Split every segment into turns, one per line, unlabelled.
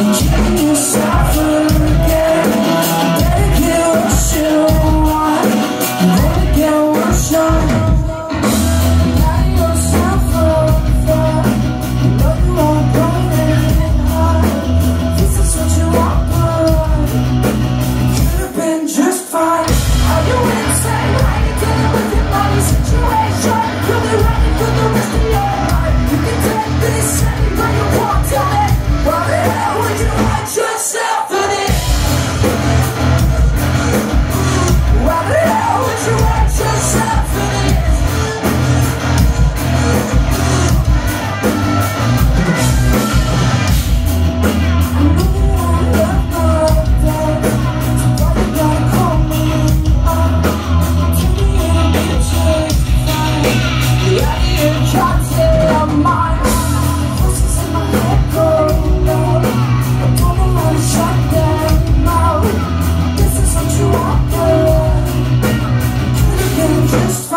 Are you Thank.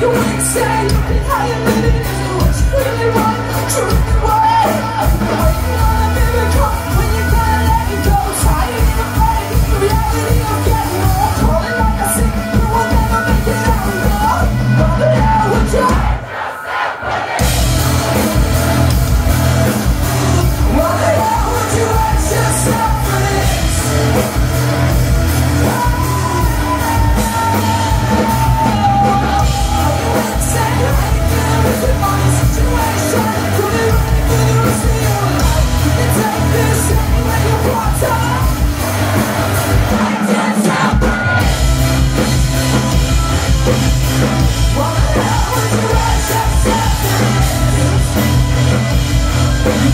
Insane? How you living?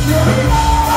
You know